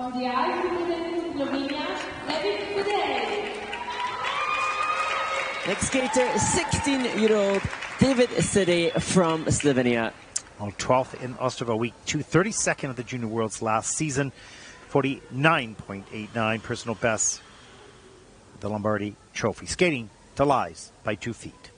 From the ice representing Slovenia, David Sedej. Next skater, 16-year-old David Sedej from Slovenia. Well, 12th in Ostrava Week 2, 32nd of the Junior Worlds last season, 49.89 personal best. The Lombardi Trophy. Skating to lies by two feet.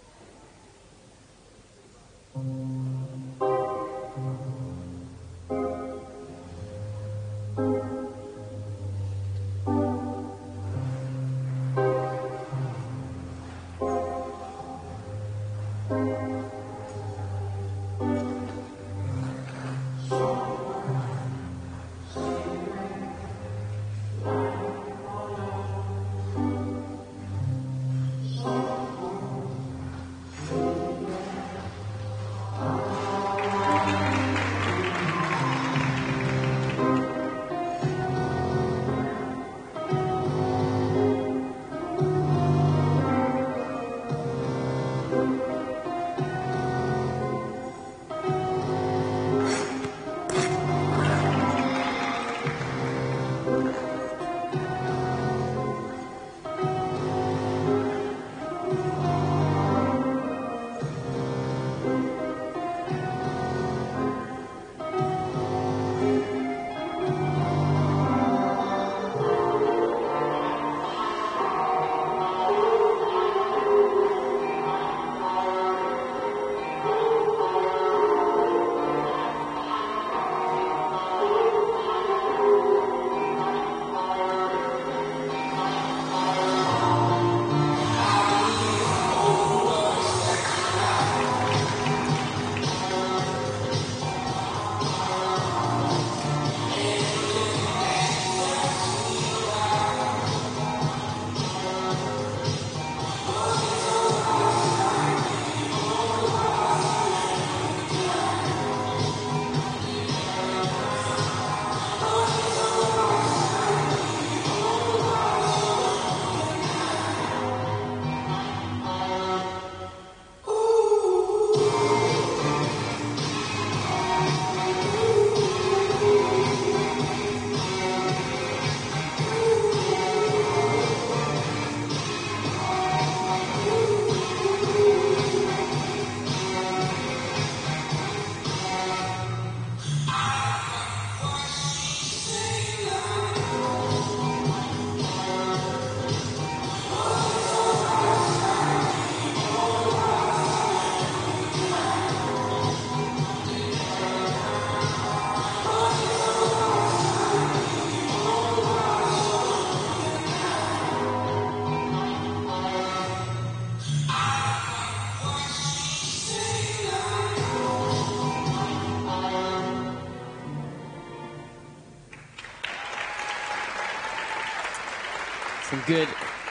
Some good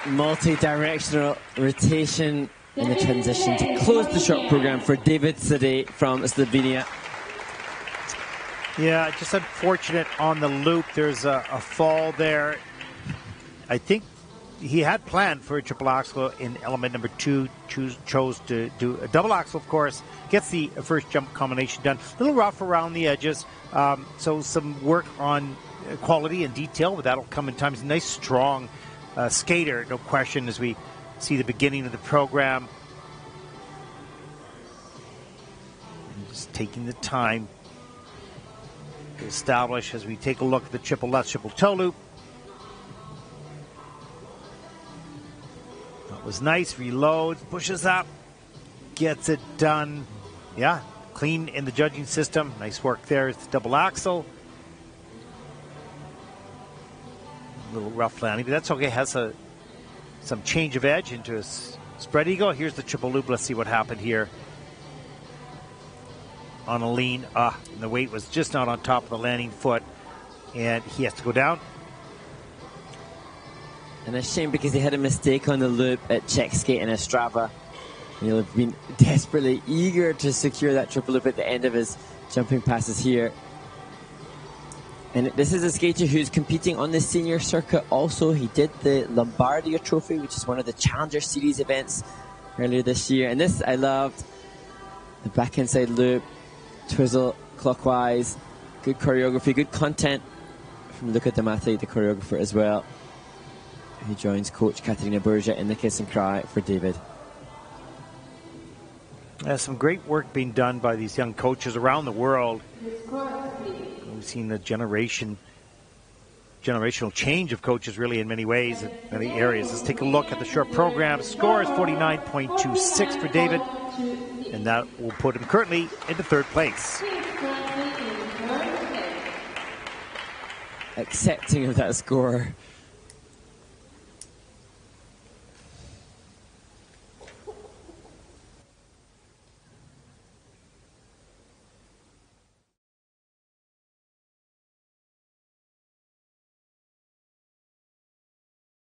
multi-directional rotation in the transition to close the short program for David Sedej from Slovenia. Yeah, just unfortunate on the loop. There's a, a fall there. I think he had planned for a triple axel in element number two, choose, chose to do a double axel, of course. Gets the first jump combination done. A little rough around the edges, um, so some work on quality and detail, but that'll come in time. A nice, strong uh, skater, no question, as we see the beginning of the program. Just taking the time to establish as we take a look at the triple lutz, triple toe loop. That was nice. Reloads, pushes up, gets it done. Yeah, clean in the judging system. Nice work there. It's the double axel. Little rough landing, but that's okay. Has a some change of edge into a spread eagle. Here's the triple loop. Let's see what happened here. On a lean, ah, the weight was just not on top of the landing foot, and he has to go down. And a shame because he had a mistake on the loop at Czech Skate and Ostrava. He'll have been desperately eager to secure that triple loop at the end of his jumping passes here. And this is a skater who's competing on the senior circuit also. He did the Lombardia Trophy, which is one of the Challenger Series events earlier this year. And this I loved. The back inside loop, twizzle clockwise, good choreography, good content from Look at the Athlete, the choreographer as well, who joins coach Katerina Burja in the kiss and cry for David. There's some great work being done by these young coaches around the world. We've seen a generation, generational change of coaches really in many ways, in many areas. Let's take a look at the short program. Score is 49.26 for David, and that will put him currently into third place. Accepting of that score